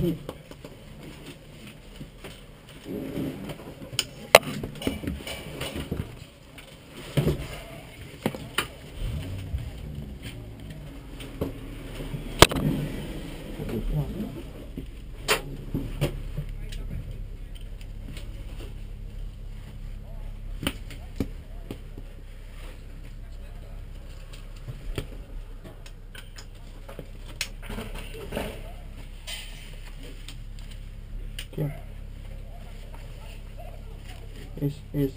うん is is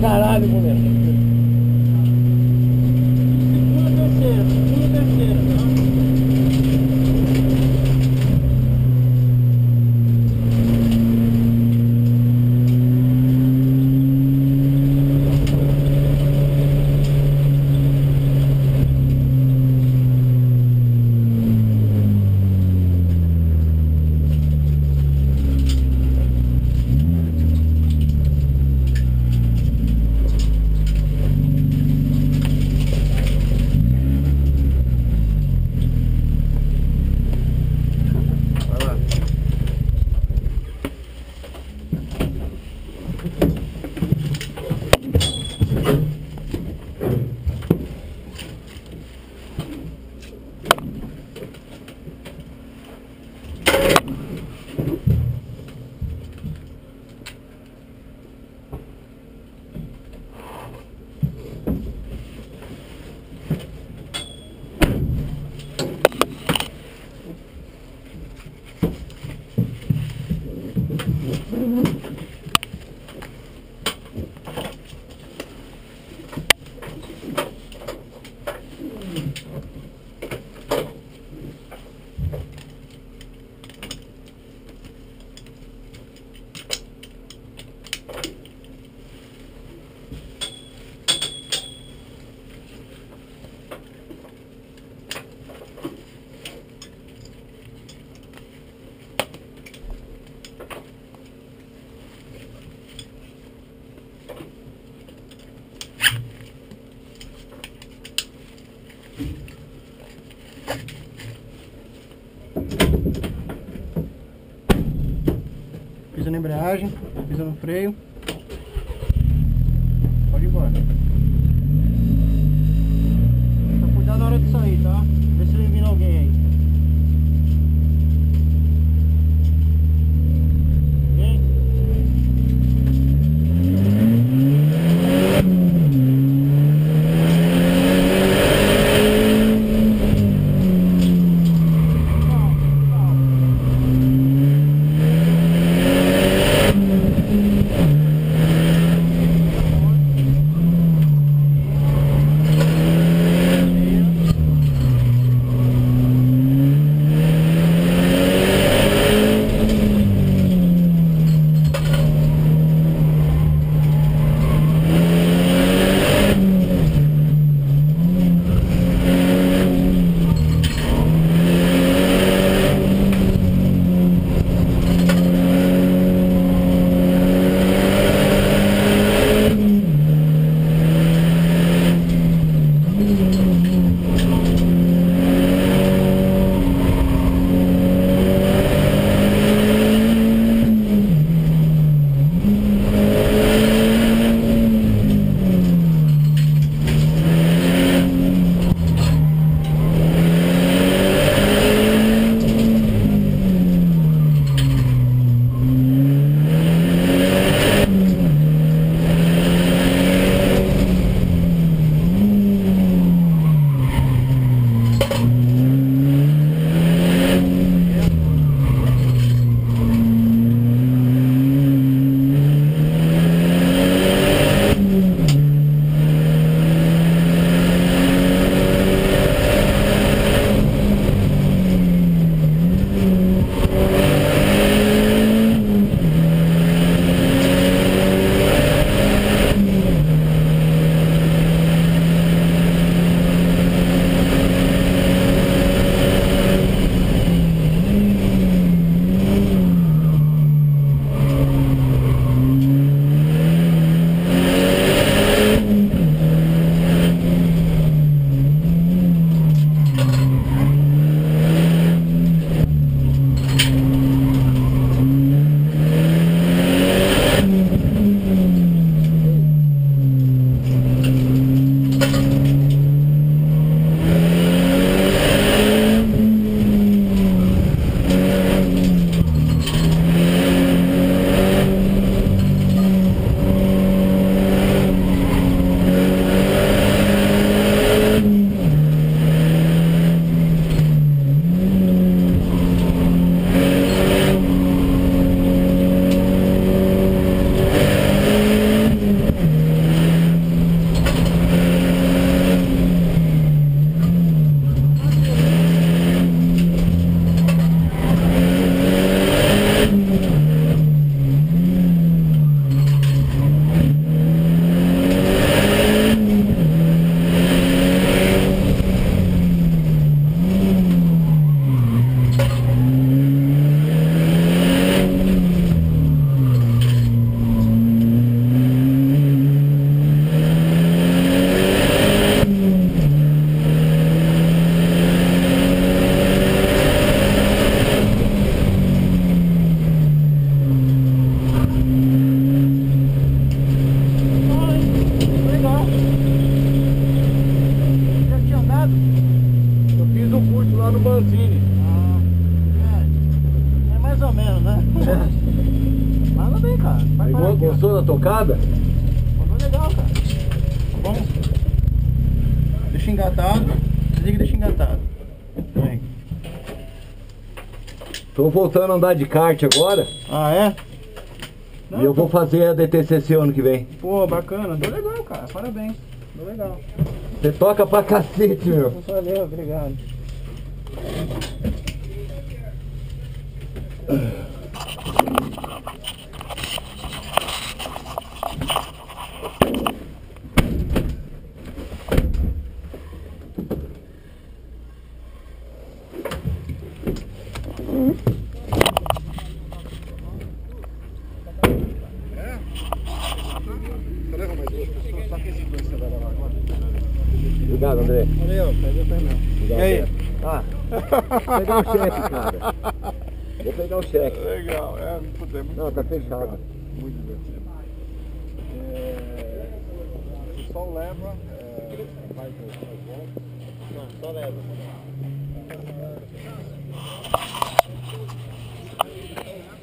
caralho, moleque. Pisa na embreagem, pisa no freio. Ah, é. É mais ou menos, né? Mas anda bem, cara. Vai ó. gostou da tocada? Mandou legal, cara. Tá bom? Deixa engatado. Desliga e deixa engatado. Aí. Tô voltando a andar de kart agora. Ah, é? Não, E eu vou fazer a DTCC ano que vem. Pô, bacana. Deu legal, cara. Parabéns. Deu legal. Você toca pra cacete, meu. Valeu, obrigado. Obrigado, André. Valeu, o perdão. Obrigado, E aí? Ah, Vou pegar o cheque, cara. Vou pegar o cheque. Legal, é, não é muito Não, tá fechado. Muito divertido. É, o pessoal leva, é, vai Não, só leva. Thank